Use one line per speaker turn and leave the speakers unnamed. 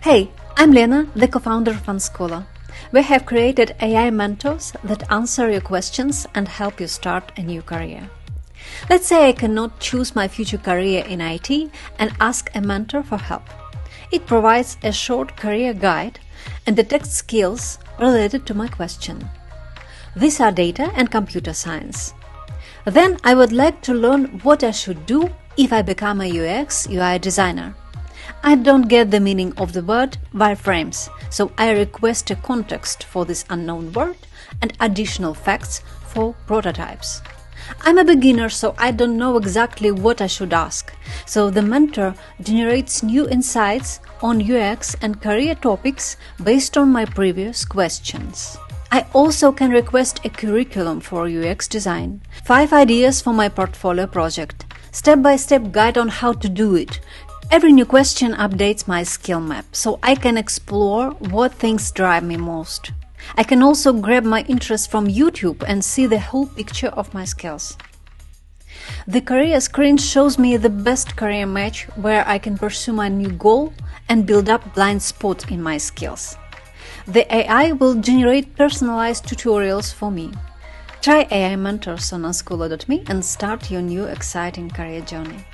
Hey, I'm Lena, the co-founder of Unschooler. We have created AI mentors that answer your questions and help you start a new career. Let's say I cannot choose my future career in IT and ask a mentor for help. It provides a short career guide and detects skills related to my question. These are data and computer science. Then I would like to learn what I should do if I become a UX UI designer. I don't get the meaning of the word wireframes, so I request a context for this unknown word and additional facts for prototypes. I'm a beginner, so I don't know exactly what I should ask. So the mentor generates new insights on UX and career topics based on my previous questions. I also can request a curriculum for UX design, 5 ideas for my portfolio project, step by step guide on how to do it. Every new question updates my skill map, so I can explore what things drive me most. I can also grab my interest from YouTube and see the whole picture of my skills. The career screen shows me the best career match where I can pursue my new goal and build up blind spots in my skills. The AI will generate personalized tutorials for me. Try AI Mentors on unschooler.me and start your new exciting career journey.